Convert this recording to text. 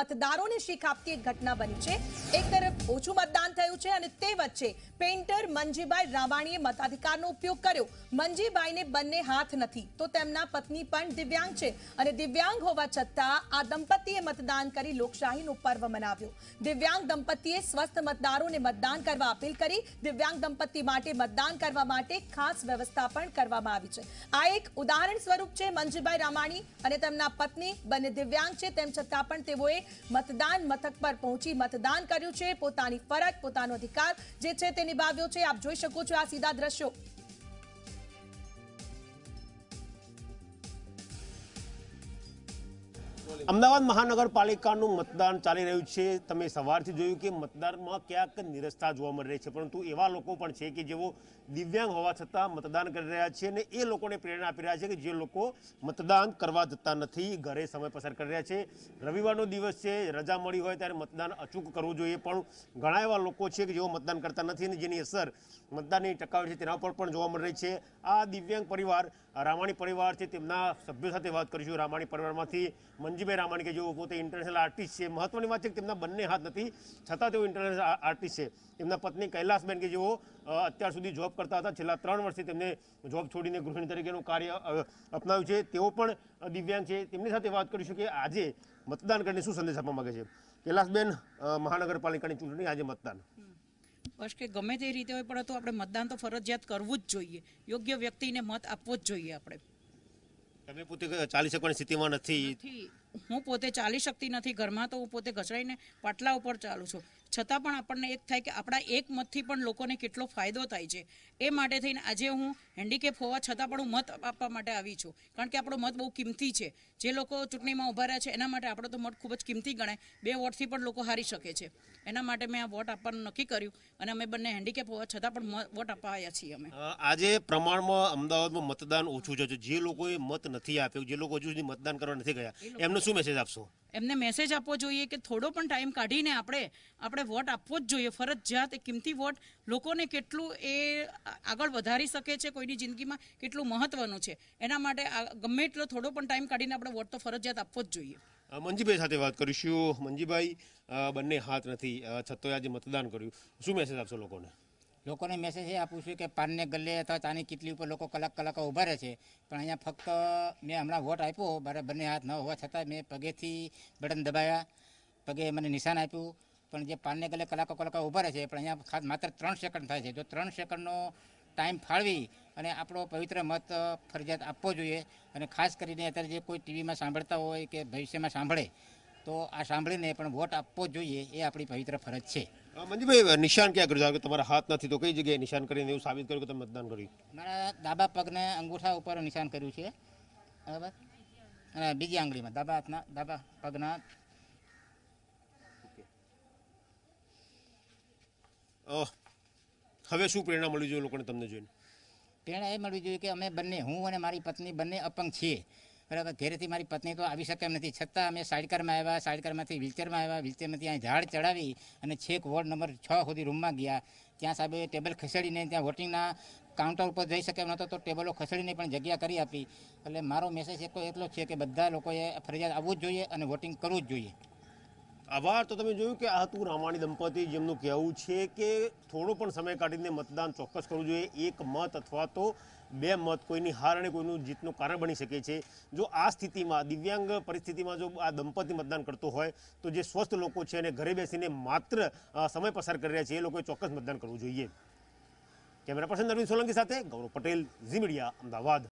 મતદારોને શીખ આપતી એક ઘટના બની છે. એક તરફ ઓછું મતદાન થયું છે અને તે વચ્ચે પેઇન્ટર મંજીભાઈ રાવાણીએ મતાધિકારનો ઉપયોગ કર્યો. મંજીભાઈને બંને હાથ નથી. તો તેમના પત્ની પણ દિવ્યાંગ છે અને દિવ્યાંગ હોવા છતાં આ દંપતીએ મતદાન કરી લોકશાહીનો પર્વ મનાવ્યો. દિવ્યાંગ દંપતીએ સ્વસ્થ મતદારોને મતદાન કરવા અપીલ કરી. દિવ્યાંગ દંપતી માટે મતદાન કરવા માટે ખાસ વ્યવસ્થા પણ કરવામાં આવી છે. આ એક ઉદાહરણ સ્વરૂપ છે મંજીભાઈ રામાણી અને તેમના પત્ની બંને દિવ્યાંગ છે. તેમ છતાં પણ તેઓએ મતદાન મથક પર પહોંચી મતદાન કર્યું છે. પોતાની ફરજ, પોતાનો અધિકાર જે છે તે નિભાવ્યો છે. આપ જોઈ શકો છો આ સીધા દ્રશ્યો. અમદાવાદ મહાનગરપાલિકાનું મતદાન ચાલી રહ્યું છે. તમે સવારથી જોયું કે મતદાનમાં ક્યાંક નિરસ્તા જોવા મળી રહી છે. પરંતુ એવા લોકો પણ છે કે જેઓ દિવ્યાંગ હોવા છતાં મતદાન કરી રહ્યા છે અને એ લોકોને પ્રેરણા આપી રહ્યા છે કે જે લોકો મતદાન કરવા જતા નથી, ઘરે સમય પસાર કરી રહ્યા છે. રવિવારનો દિવસ છે, રજા મળી હોય ત્યારે મતદાન અચૂક કરવું જોઈએ. પણ ઘણા એવા લોકો છે કે જેઓ મતદાન કરતા નથી અને જેની અસર મતદાનની ટકાવારી છે તેના પર પણ જોવા મળી રહી છે. આ દિવ્યાંગ પરિવાર, રામાણી પરિવાર છે તેમના સભ્યો સાથે વાત કરીશું. રામાણી પરિવારમાંથી મંજીભાઈ રામાણી કે જેઓ પોતે ઇન્ટરનેશનલ આર્ટિસ્ટ છે. મહત્વની વાત છે કે તેમના બંને હાથ નથી. છતાં તેઓ ઇન્ટરનેશનલ આર્ટિસ્ટ છે. તેમના પત્ની કૈલાસબેન કે જેઓ અત્યાર સુધી જોબ કરતા હતા. છેલ્લા ત્રણ વર્ષથી તેમને જોબ છોડીને ગૃહિણી તરીકેનું કાર્ય અપનાવ્યું છે. તેઓ પણ દિવ્યાંગ છે. તેમની સાથે વાત કરીશું કે આજે મતદાન કરીને શું સંદેશ આપવા માગે છે? કૈલાસબેન મહાનગરપાલિકાની ચૂંટણી આજે મતદાન. બસ કે ગમે તે રીતે હોય પણ તો આપણે મતદાન તો ફરજિયાત કરવું જ જોઈએ. યોગ્ય વ્યક્તિને મત આપવો જ જોઈએ આપણે. તમે પોતે ચાલી શકવાની સ્થિતિમાં નથી. હું પોતે ચાલી શકતી નથી. ઘરમાં તો હું પોતે ઘસડાઈને પાટલા ઉપર ચાલું છું. છતાં પણ આપણને એક થાય કે આપણા એક મતથી પણ લોકોને કેટલો ફાયદો થાય છે. એ માટે થઈને આજે હું હેન્ડીકેપ હોવા છતાં પણ હું મત આપવા માટે આવી છું. કારણ કે આપણો મત બહુ કિંમતી છે. જે લોકો ચૂંટણીમાં ઊભા રહ્યા છે એના માટે આપણો તો મત ખૂબ જ કિંમતી ગણાય. બે વોટથી પણ લોકો હારી શકે છે. એના માટે મેં આ વોટ આપવાનું નક્કી કર્યું અને અમે બંને હેન્ડીકેપ હોવા છતાં પણ વોટ આપવા આવ્યા છીએ અમે. આજે પ્રમાણમાં અમદાવાદમાં મતદાન ઓછું છે. જે લોકોએ મત નથી આપ્યો જે લોકો હજુ સુધી મતદાન કરવા નથી ગયા એમને શું મેસેજ આપશો? એમને મેસેજ આપવો જોઈએ કે થોડો પણ ટાઈમ કાઢીને આપણે આપણે વોટ આપવો જ જોઈએ. ફરજિયાત એ કિંમતી વોટ લોકોને કેટલું એ આગળ વધારી શકે છે કોઈની જિંદગીમાં કેટલું મહત્વનું છે. એના માટે ગમે એટલો થોડો પણ ટાઈમ કાઢીને આપણે વોટ તો ફરજિયાત આપવો જ જોઈએ. મંજીભાઈ સાથે વાત કરીશું. મંજીભાઈ બંને હાથ નથી. અ, આજે મતદાન કર્યું. શું મેસેજ આપશો લોકોને? લોકોને મેસેજ એ આપું છું કે પાનને ગલ્લે અથવા ચાની કિટલી ઉપર લોકો કલાક કલાક ઊભા રહે છે. પણ અહીંયા ફક્ત મેં હમણાં વોટ આપ્યો મારા બંને હાથ ન હોવા છતાં મેં પગેથી બટન દબાયા, પગે મને નિશાન આપ્યું. પણ જે પાનને ગલે કલાકો કલાકો ઊભા રહે છે, પણ અહીંયા ખાસ માત્ર ત્રણ સેકન્ડ થાય છે. જો ત્રણ સેકન્ડનો ટાઈમ ફાળવી અને આપણો પવિત્ર મત ફરજિયાત આપવો જોઈએ અને ખાસ કરીને અત્યારે જે કોઈ ટીવીમાં સાંભળતા હોય કે ભવિષ્યમાં સાંભળે, તો આ સાંભળીને પણ વોટ આપવો જોઈએ એ આપણી પવિત્ર ફરજ છે. મંજીભાઈ નિશાન ક્યાં કર્યું? કે તમારા હાથ નથી તો કઈ જગ્યાએ નિશાન કરીને એવું સાબિત કર્યું કે તમે મતદાન કર્યું? મારા ડાબા પગને અંગૂઠા ઉપર નિશાન કર્યું છે. બરાબર? અને બીજી આંગળીમાં ડાબા હાથના ડાબા પગના. હવે શું પ્રેરણા મળવી જોઈએ લોકોને તમને જોઈને? પ્રેરણા એ મળવી જોઈએ કે અમે બંને હું અને મારી પત્ની બંને અપંગ છીએ. બરાબર ઘરેથી મારી પત્ની તો આવી શકે એમ નથી. છતાં અમે સાઇડકારમાં આવ્યા સાઇડકારમાંથી વ્હીલચેરમાં આવ્યા, વ્હીલચેરમાંથી અહીં ઝાડ ચડાવી અને છેક વોર્ડ નંબર છ સુધી રૂમમાં ગયા. ત્યાં સાહેબે ટેબલ ખસેડીને ત્યાં વોટિંગના કાઉન્ટર ઉપર જઈ શકે એમ નહોતો તો ટેબલો ખસેડીને પણ જગ્યા કરી આપી. એટલે મારો મેસેજ એક એટલો છે કે બધા લોકોએ ફરજિયાત આવવું જ જોઈએ અને વોટિંગ કરવું જ જોઈએ. આભાર તો તમે જોયું કે આ હતું રામાણી દંપતી, જેમનું કહેવું છે કે થોડો પણ સમય કાઢીને મતદાન ચોક્કસ કરવું જોઈએ. એક મત અથવા તો બે મત કોઈની હાર અને કોઈનું જીતનું કારણ બની શકે છે. જો આ સ્થિતિમાં, દિવ્યાંગ પરિસ્થિતિમાં જો આ દંપતી મતદાન કરતો હોય, તો જે સ્વસ્થ લોકો છે અને ઘરે બેસીને માત્ર સમય પસાર કરી રહ્યા છે, એ લોકોએ ચોક્કસ મતદાન કરવું જોઈએ. કેમેરા પર્સન અરવિંદ સોલંકી સાથે ગૌરવ પટેલ, ઝી મીડિયા, અમદાવાદ.